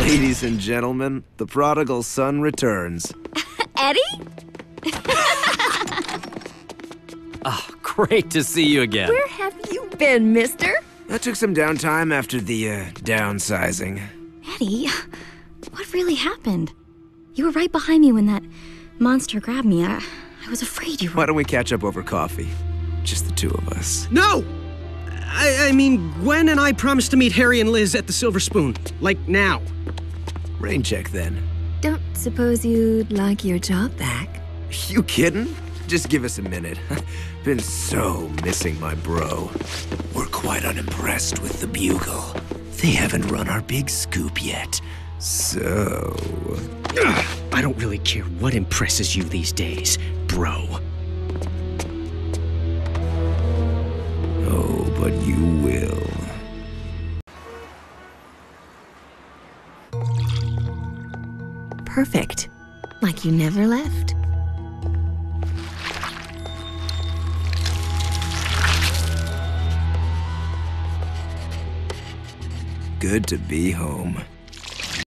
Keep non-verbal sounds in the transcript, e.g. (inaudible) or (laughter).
Ladies and gentlemen, the prodigal son returns. (laughs) Eddie? Oh, (laughs) great to see you again. Where have you been, mister? I took some downtime after the uh, downsizing. Eddie, what really happened? You were right behind me when that monster grabbed me. I, I was afraid you were. Why don't we catch up over coffee? Just the two of us. No! I, I mean, Gwen and I promised to meet Harry and Liz at the Silver Spoon. Like now. Rain check then. Don't suppose you'd like your job back? You kidding? Just give us a minute. (laughs) Been so missing my bro. We're quite unimpressed with the Bugle. They haven't run our big scoop yet. So. Ugh, I don't really care what impresses you these days, bro. Perfect. Like you never left. Good to be home.